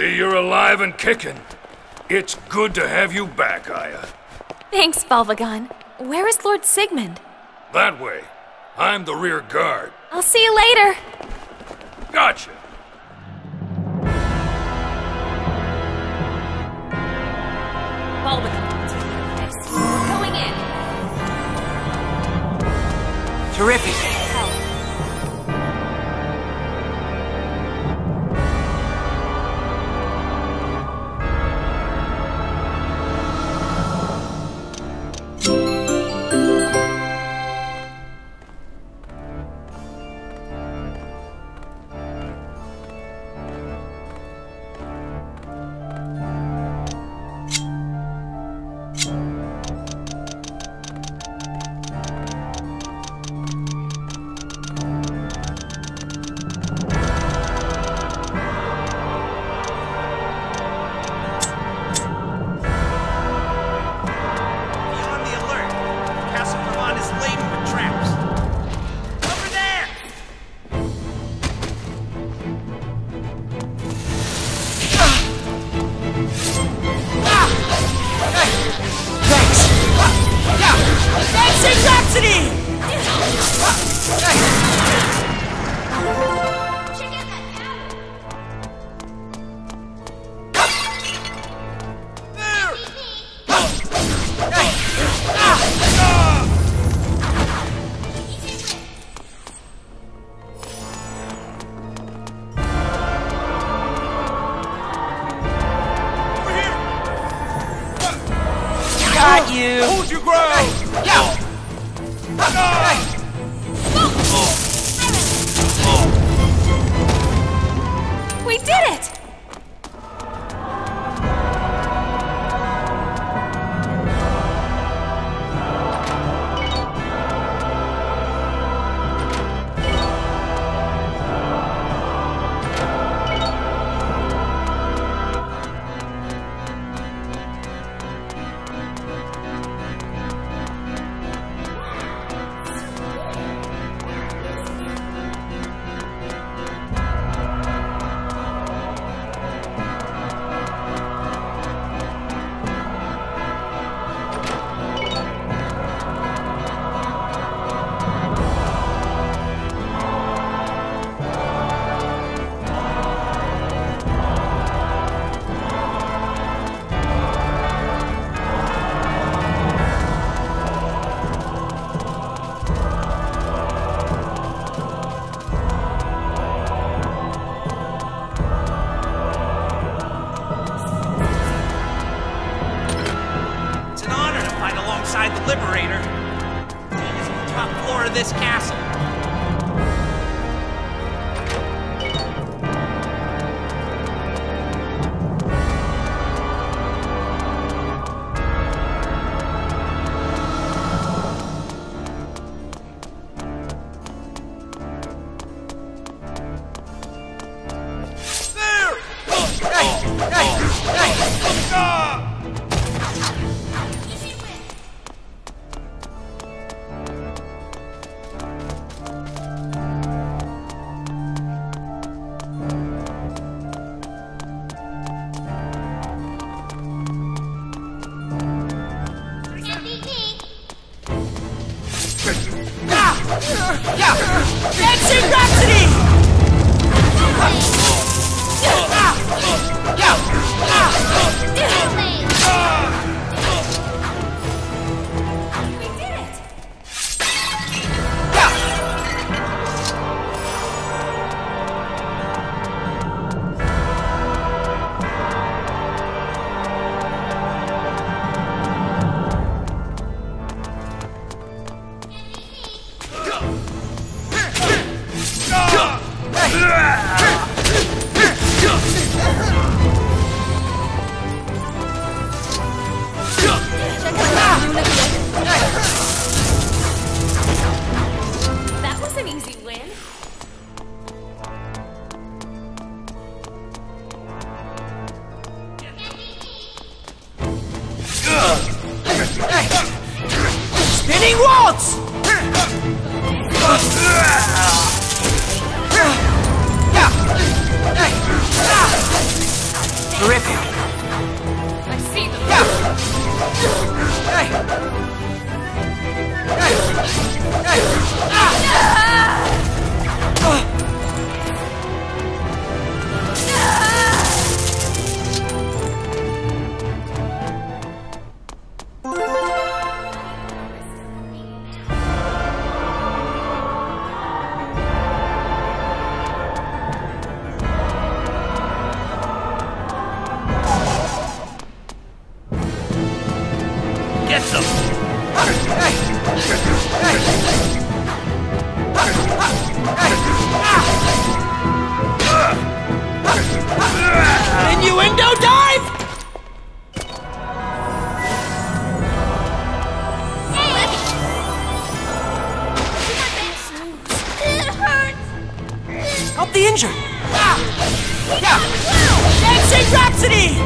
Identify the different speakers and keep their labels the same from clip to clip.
Speaker 1: see you're alive and kicking. It's good to have you back, Aya.
Speaker 2: Thanks, Balbagan. Where is Lord Sigmund?
Speaker 1: That way. I'm the rear guard.
Speaker 2: I'll see you later.
Speaker 1: Gotcha.
Speaker 2: Balbagan. We're going in.
Speaker 3: Terrific.
Speaker 4: Hurts.
Speaker 5: Help the injured. Dancing Rhapsody!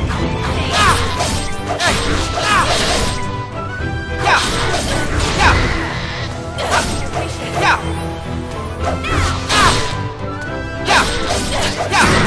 Speaker 5: I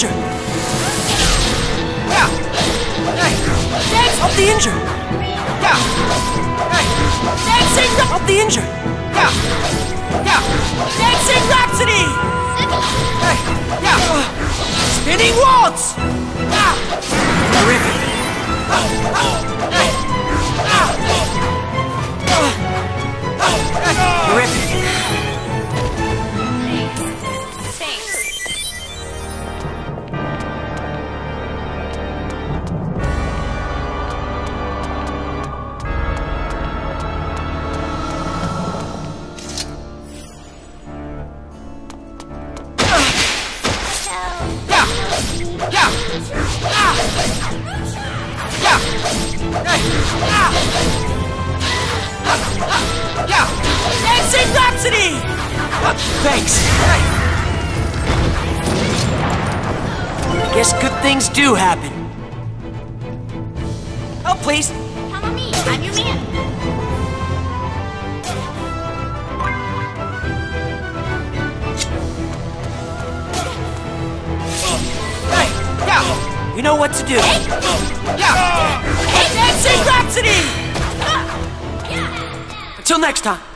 Speaker 5: Help the injured. Dance! Help the injured. Dancing! Help the injured. Dancing Rhapsody! Spinning waltz! Terrific. Terrific. Things do happen. Oh, please.
Speaker 3: Come on me, I'm your man.
Speaker 5: You know what to do. Yeah. Dancing Rhapsody! Until next time.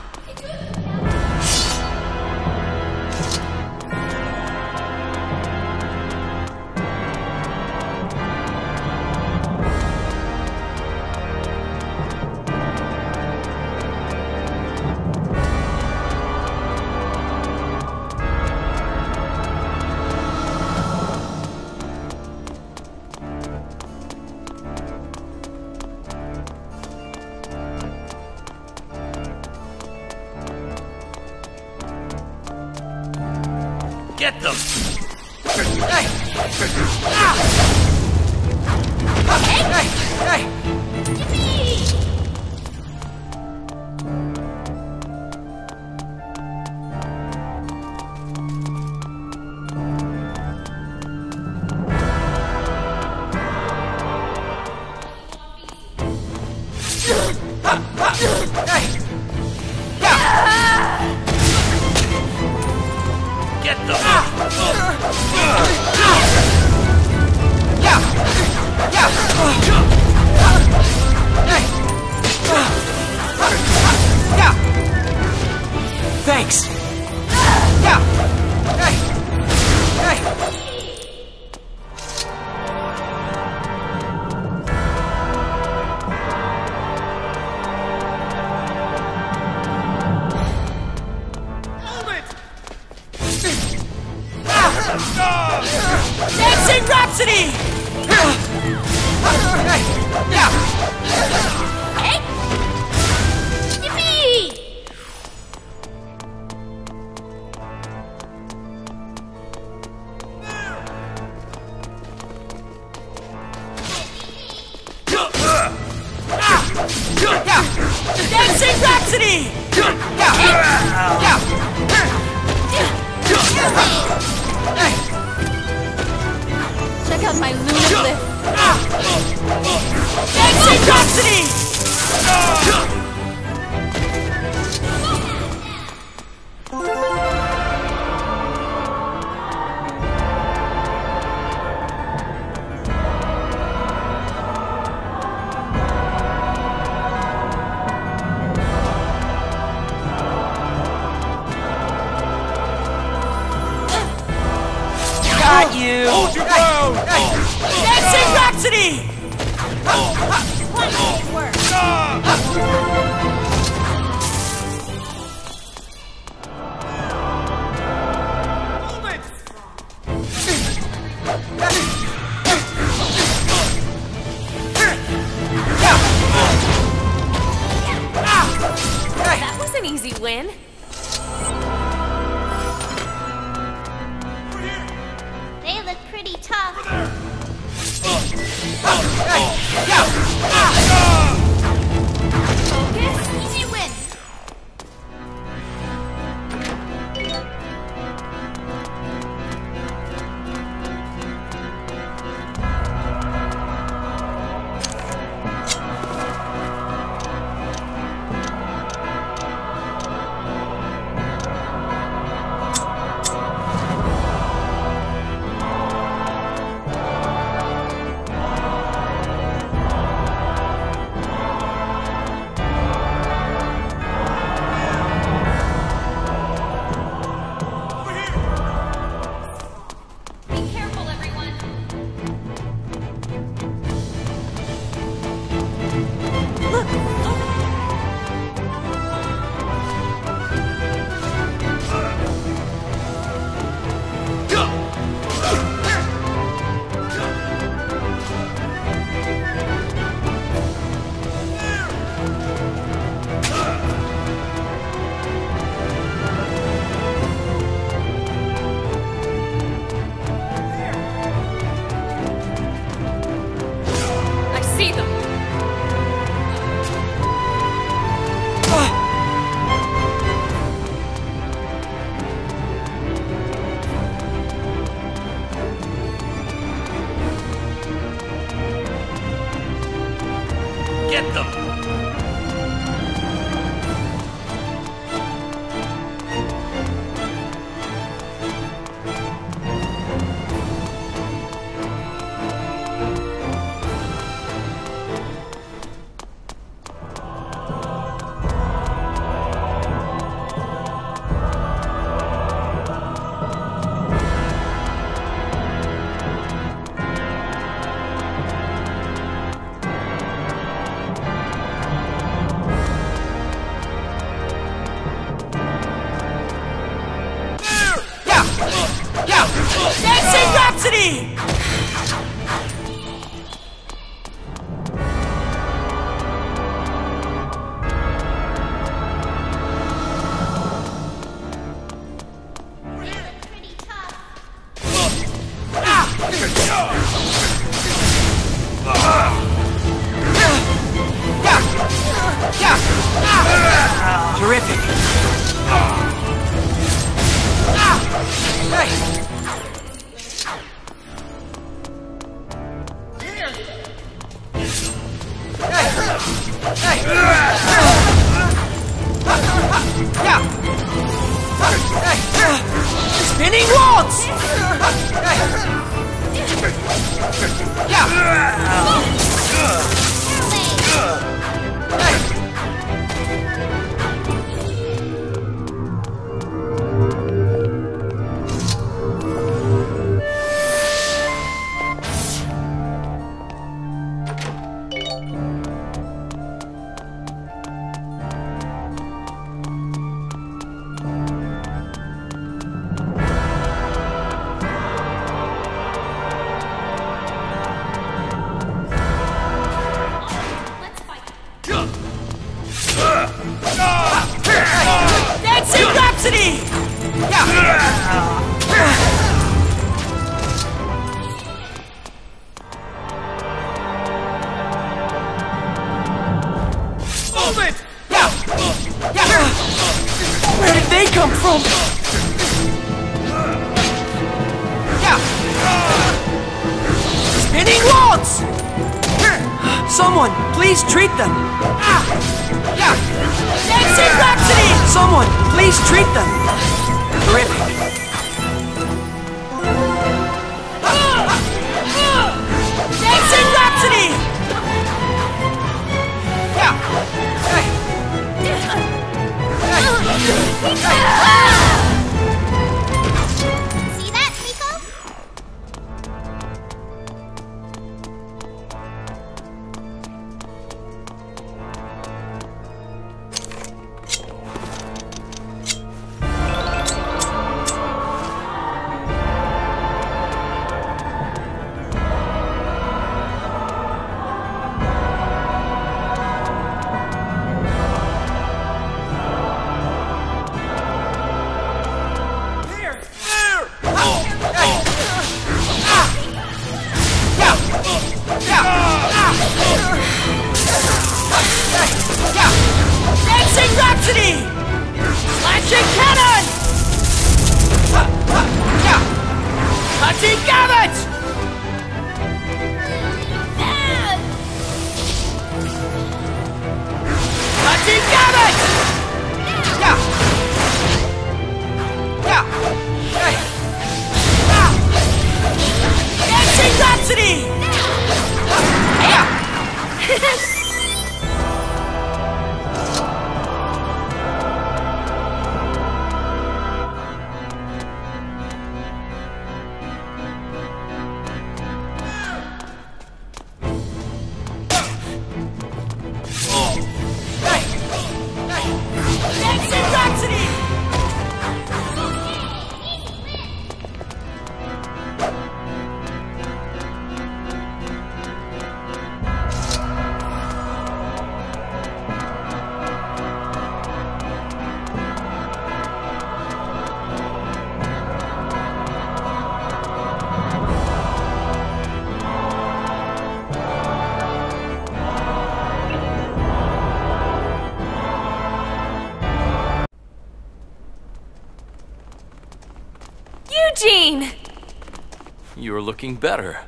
Speaker 6: Looking better.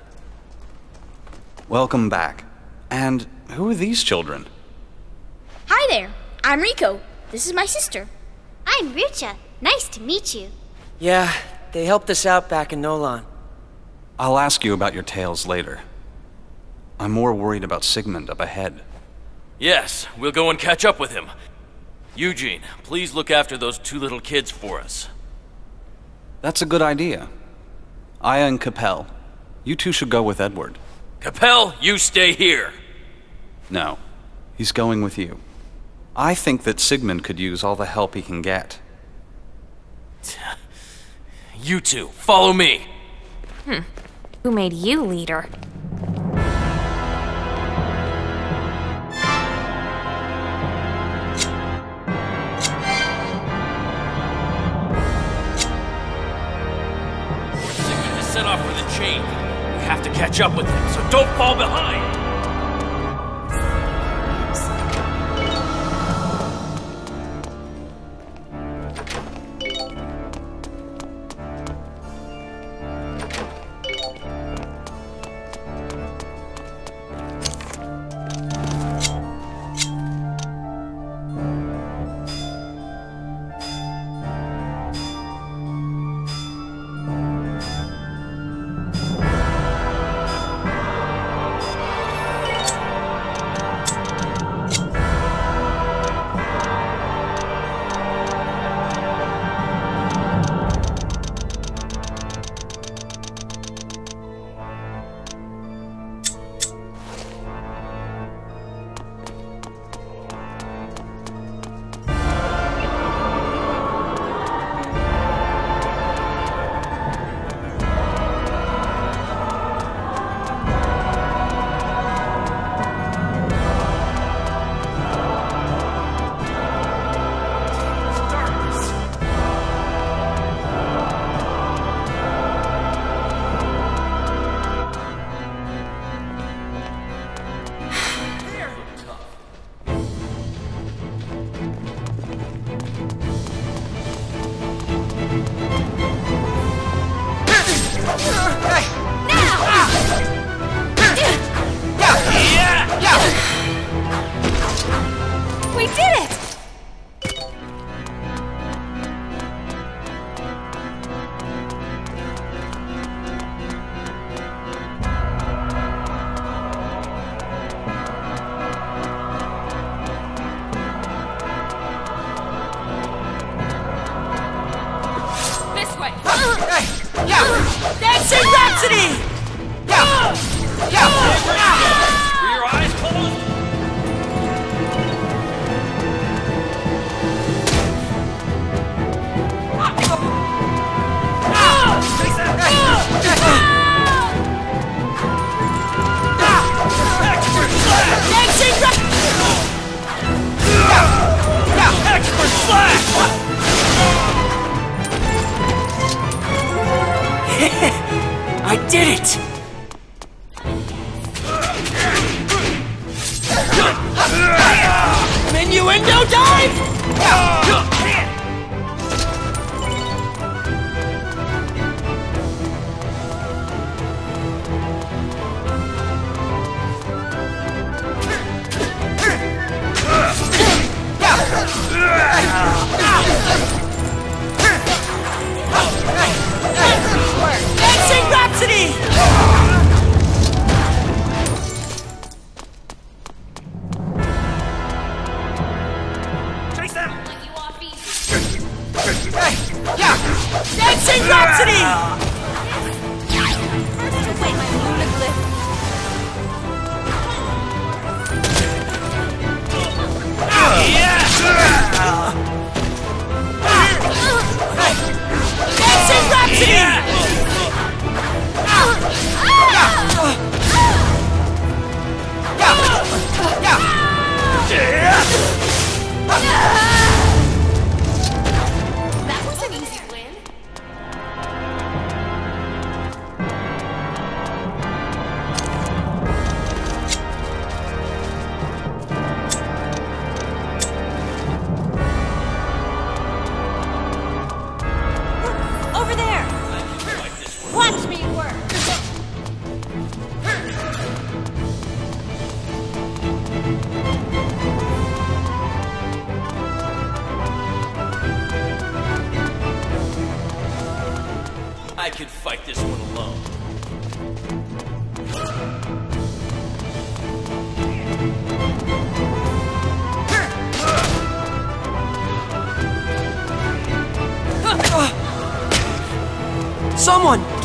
Speaker 7: Welcome back. And who are these children?
Speaker 3: Hi there. I'm Rico. This is my sister.
Speaker 8: I'm Rucha. Nice to meet you.
Speaker 5: Yeah, they helped us out back in Nolaan.
Speaker 7: I'll ask you about your tales later. I'm more worried about Sigmund up ahead.
Speaker 6: Yes, we'll go and catch up with him. Eugene, please look after those two little kids for us.
Speaker 7: That's a good idea. Aya and Capell, you two should go with Edward.
Speaker 6: Capell, you stay here.
Speaker 7: No, he's going with you. I think that Sigmund could use all the help he can get.
Speaker 6: You two, follow me. Hmm.
Speaker 2: Who made you leader?
Speaker 6: Sigmund has set off with a chain. Have to catch up with him, so don't fall behind!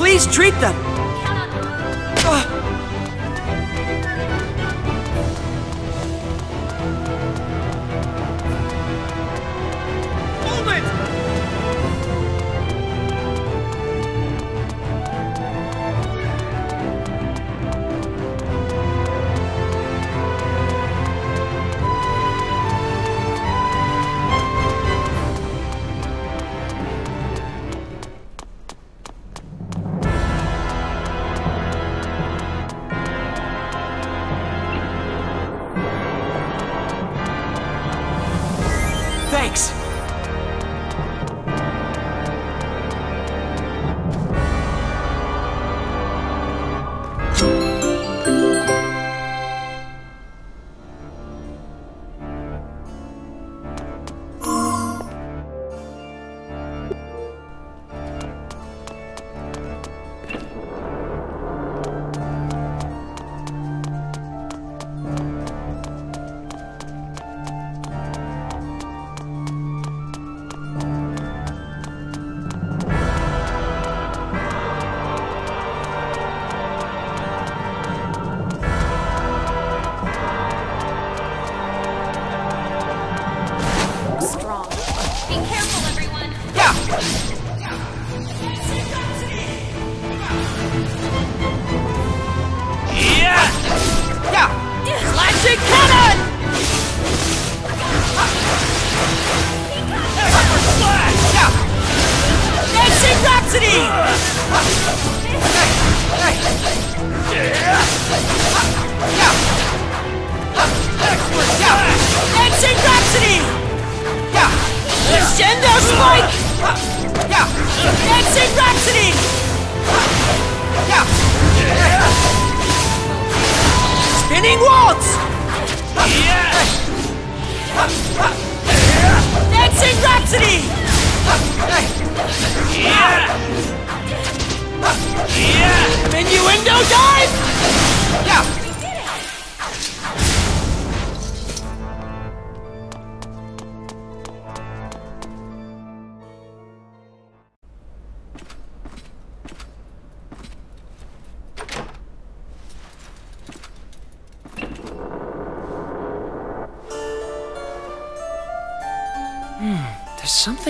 Speaker 6: Please treat them!
Speaker 3: Yeah! Yeah!
Speaker 6: Cannon! Slash!
Speaker 3: Yeah! Rhapsody! Yeah! Yeah! Rhapsody! Yeah! Spike! Yeah! Dancing Rhapsody! Spinning Waltz! Dancing Rhapsody! Minuendo Dive!
Speaker 5: There's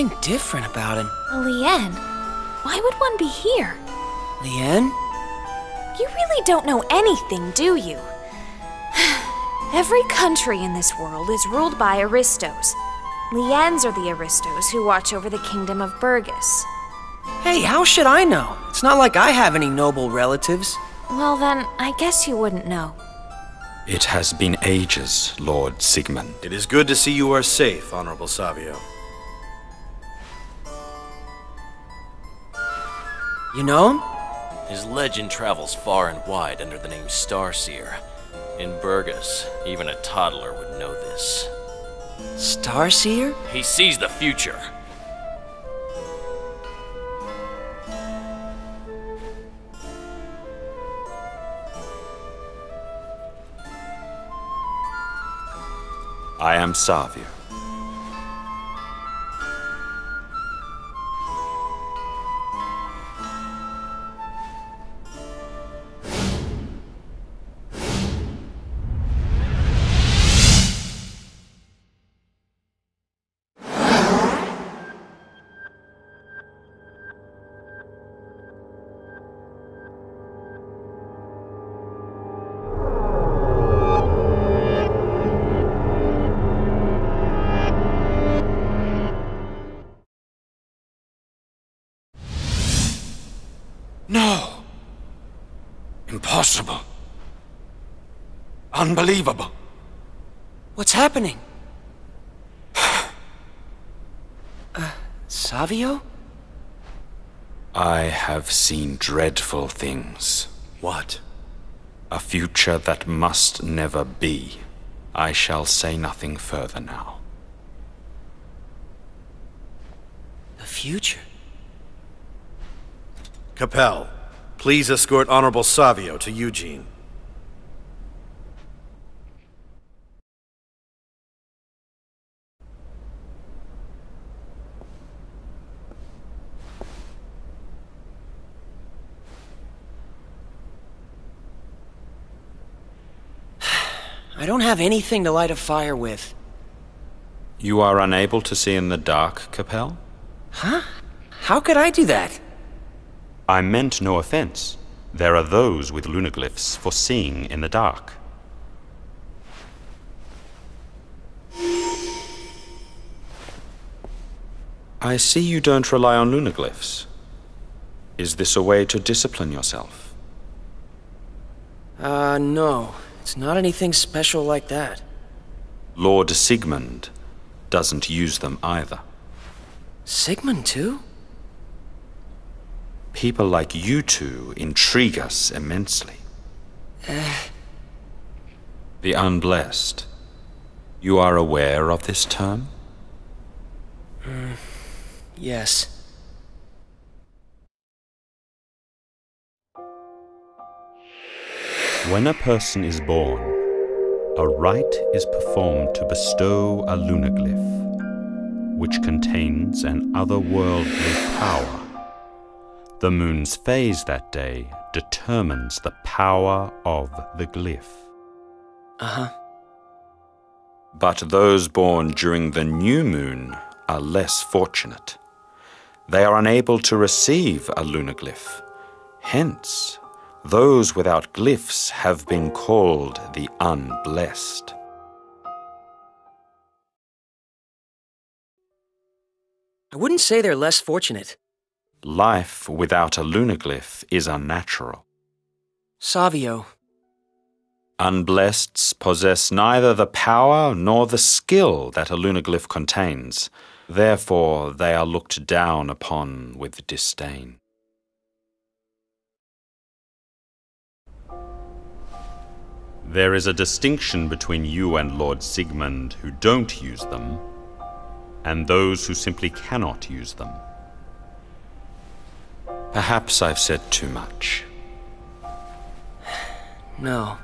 Speaker 5: something different about him.
Speaker 2: Lien, why would one be here?
Speaker 5: Lien?
Speaker 2: You really don't know anything, do you? Every country in this world is ruled by aristos. Liens are the aristos who watch over the kingdom of Burgess.
Speaker 5: Hey, how should I know? It's not like I have any noble relatives.
Speaker 2: Well, then, I guess you wouldn't know.
Speaker 9: It has been ages, Lord Sigmund.
Speaker 10: It is good to see you are safe, Honorable Savio.
Speaker 5: You know him?
Speaker 6: His legend travels far and wide under the name Starseer. In Burgess, even a toddler would know this.
Speaker 5: Starseer?
Speaker 6: He sees the future.
Speaker 9: I am Savio. Unbelievable.
Speaker 5: What's happening? uh, Savio?
Speaker 9: I have seen dreadful things.
Speaker 10: What?
Speaker 9: A future that must never be. I shall say nothing further now.
Speaker 5: The future?
Speaker 10: Capell, please escort Honorable Savio to Eugene.
Speaker 5: I don't have anything to light a fire with.
Speaker 9: You are unable to see in the dark, Capell?
Speaker 5: Huh? How could I do that?
Speaker 9: I meant no offense. There are those with lunaglyphs for seeing in the dark. I see you don't rely on lunaglyphs. Is this a way to discipline yourself?
Speaker 5: Uh, no. It's not anything special like that.
Speaker 9: Lord Sigmund doesn't use them either.
Speaker 5: Sigmund, too?
Speaker 9: People like you two intrigue us immensely. Eh. The unblessed. You are aware of this term?
Speaker 5: Mm, yes.
Speaker 9: When a person is born, a rite is performed to bestow a lunaglyph, which contains an otherworldly power. The moon's phase that day determines the power of the glyph.
Speaker 5: Uh huh.
Speaker 9: But those born during the new moon are less fortunate. They are unable to receive a lunaglyph. Hence, those without glyphs have been called the unblessed.
Speaker 5: I wouldn't say they're less fortunate.
Speaker 9: Life without a lunaglyph is unnatural.
Speaker 5: Savio,
Speaker 9: Unblesseds possess neither the power nor the skill that a lunaglyph contains. Therefore, they are looked down upon with disdain. There is a distinction between you and Lord Sigmund who don't use them, and those who simply cannot use them. Perhaps I've said too much.
Speaker 5: no.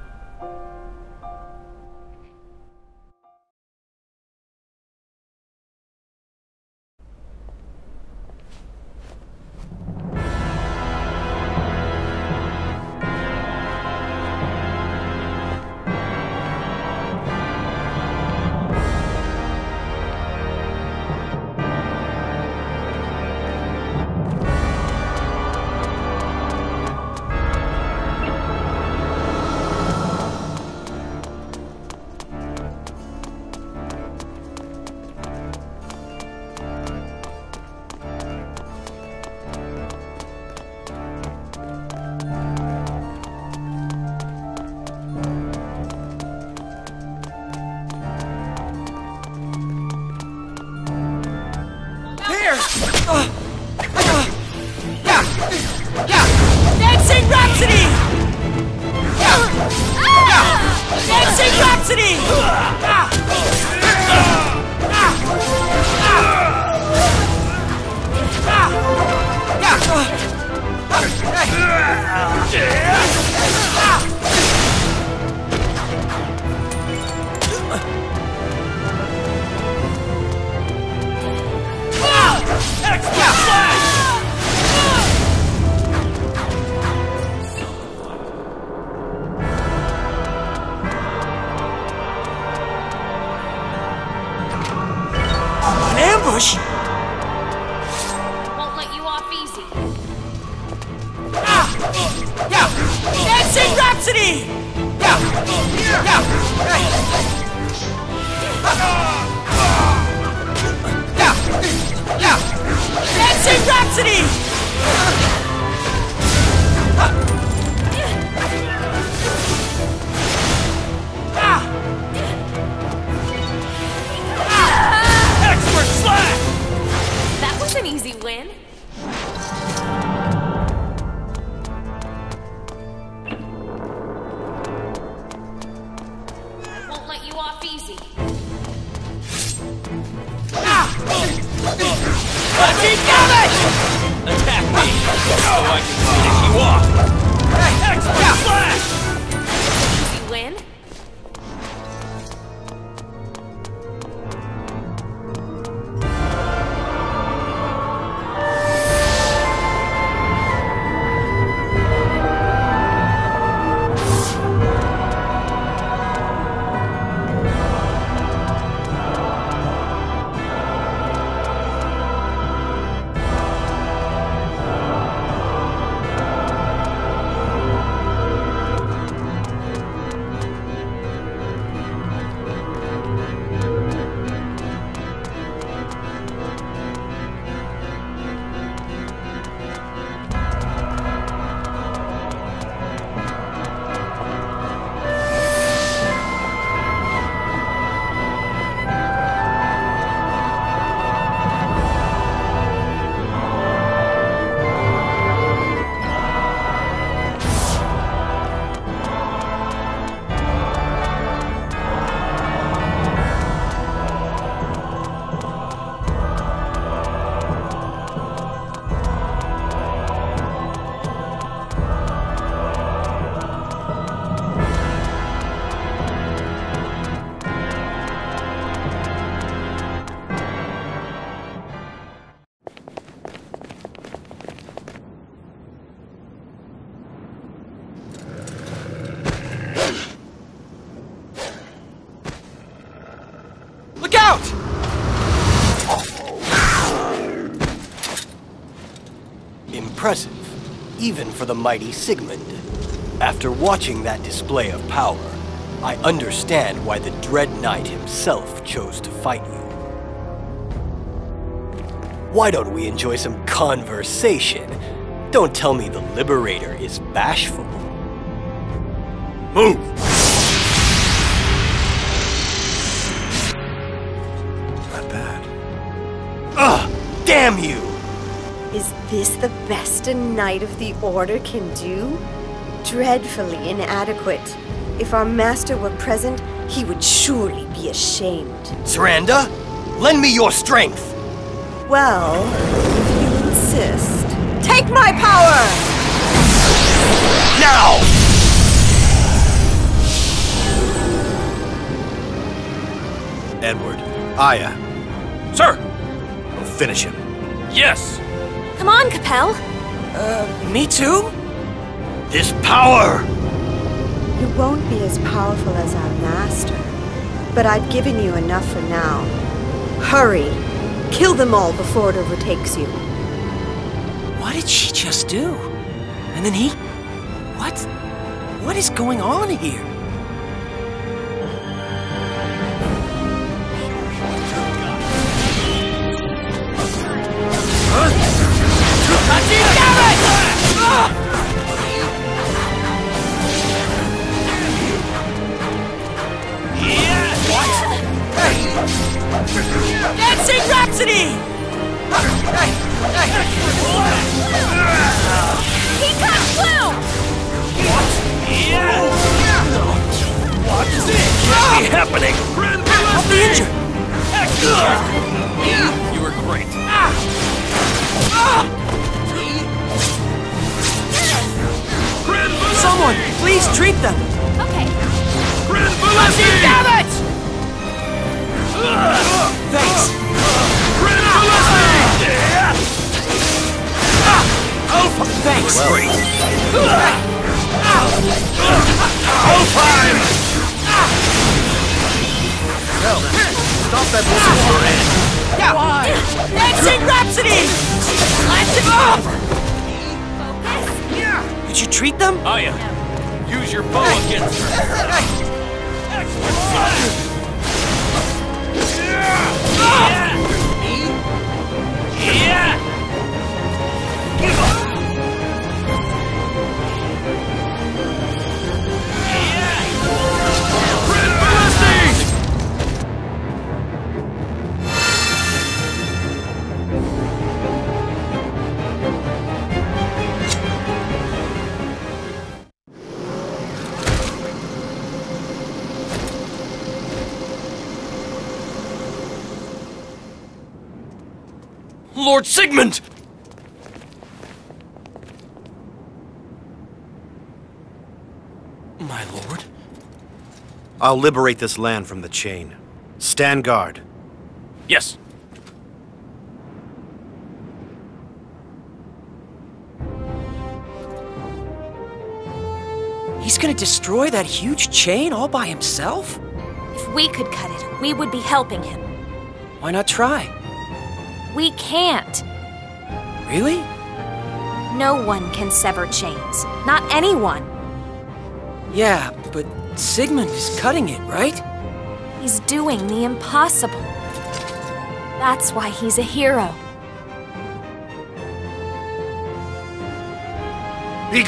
Speaker 6: Dancing Rhapsody! Dancing Rhapsody!
Speaker 11: Impressive, even for the mighty Sigmund. After watching that display of power, I understand why the Dread Knight himself chose to fight you. why don't we enjoy some conversation? Don't tell me the Liberator is bashful.
Speaker 1: Move!
Speaker 10: Not bad.
Speaker 11: Ugh! Damn you!
Speaker 12: Is this the best a Knight of the Order can do? Dreadfully inadequate. If our master were present, he would surely be ashamed.
Speaker 11: Saranda, lend me your strength!
Speaker 12: Well, if you insist. Take my power!
Speaker 11: Now!
Speaker 10: Edward. Aya.
Speaker 1: Sir!
Speaker 10: Go finish him.
Speaker 1: Yes!
Speaker 2: Come on, Capell.
Speaker 5: Uh, me too?
Speaker 11: This power!
Speaker 12: You won't be as powerful as our master, but I've given you enough for now. Hurry! Kill them all before it overtakes you.
Speaker 5: What did she just do? And then he. What? What is going on here?
Speaker 3: Dancing Rhapsody!
Speaker 2: Peacock Plume!
Speaker 1: What is it? Can't be happening!
Speaker 5: I'll be injured.
Speaker 6: You were great.
Speaker 5: Someone, please treat them.
Speaker 13: Okay.
Speaker 3: Damn it!
Speaker 5: Thanks. Thanks.
Speaker 10: Stop that bullshit
Speaker 3: Dancing Rhapsody! Let's go!
Speaker 5: Did you treat them?
Speaker 6: Oh, Aya, use your bow against her. Give up! Lord Sigmund!
Speaker 5: My lord.
Speaker 10: I'll liberate this land from the chain. Stand guard.
Speaker 6: Yes.
Speaker 5: He's gonna destroy that huge chain all by himself?
Speaker 2: If we could cut it, we would be helping him.
Speaker 5: Why not try?
Speaker 2: We can't.
Speaker 5: Really?
Speaker 2: No one can sever chains. Not anyone.
Speaker 5: Yeah, but Sigmund is cutting it, right?
Speaker 2: He's doing the impossible. That's why he's a hero.
Speaker 10: Be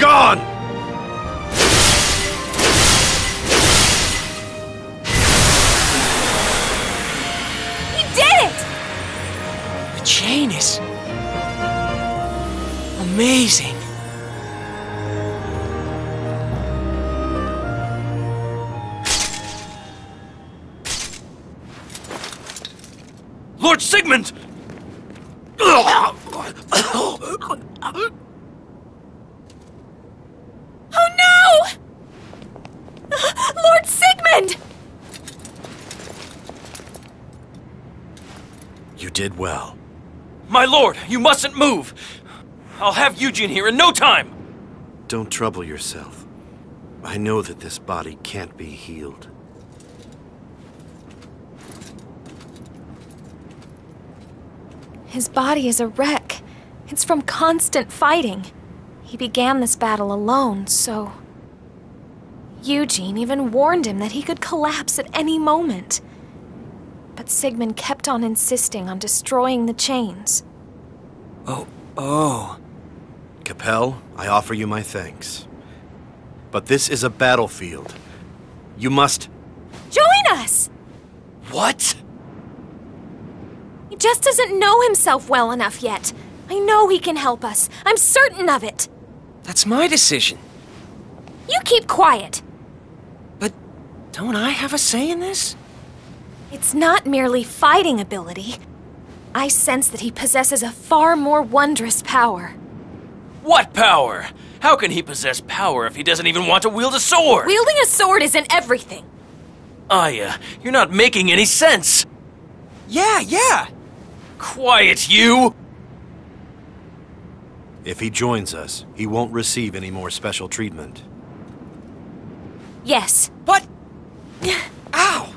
Speaker 10: you
Speaker 6: mustn't move! I'll have Eugene here in no time!
Speaker 10: Don't trouble yourself. I know that this body can't be healed.
Speaker 2: His body is a wreck. It's from constant fighting. He began this battle alone, so. Eugene even warned him that he could collapse at any moment. But Sigmund kept on insisting on destroying the chains.
Speaker 5: Oh, oh.
Speaker 10: Capell, I offer you my thanks. But this is a battlefield. You must.
Speaker 2: Join us!
Speaker 5: What?
Speaker 2: He just doesn't know himself well enough yet. I know he can help us. I'm certain of it.
Speaker 5: That's my decision.
Speaker 2: You keep quiet.
Speaker 5: But don't I have a say in this?
Speaker 2: It's not merely fighting ability. I sense that he possesses a far more wondrous power.
Speaker 6: What power? How can he possess power if he doesn't even want to wield a sword?
Speaker 2: Wielding a sword isn't everything.
Speaker 6: Aya, you're not making any sense.
Speaker 5: Yeah, yeah.
Speaker 6: Quiet, you!
Speaker 10: If he joins us, he won't receive any more special treatment.
Speaker 2: Yes.
Speaker 5: But. Ow!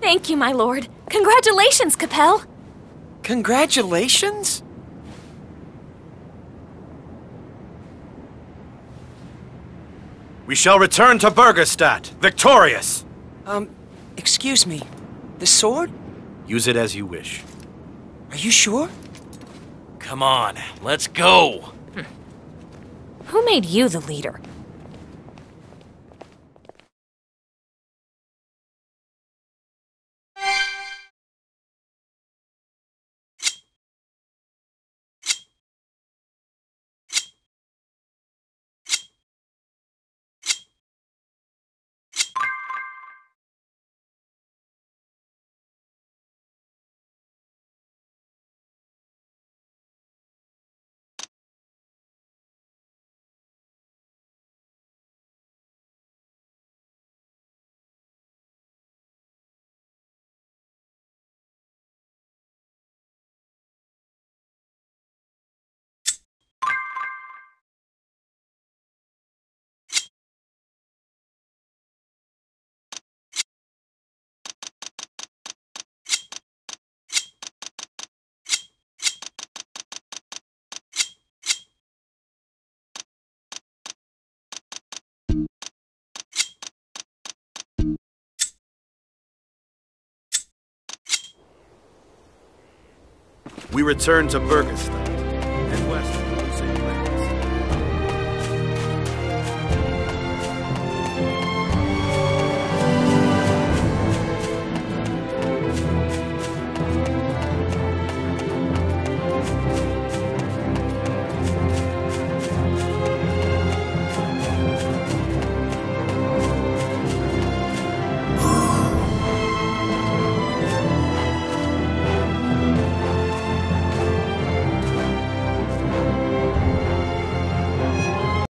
Speaker 2: Thank you, my lord. Congratulations, Capell.
Speaker 5: Congratulations?
Speaker 10: We shall return to Burgerstadt, victorious!
Speaker 5: Um, excuse me. The sword?
Speaker 10: Use it as you wish.
Speaker 5: Are you sure?
Speaker 6: Come on, let's go!
Speaker 2: Who made you the leader?
Speaker 10: We return to Burgerstadt.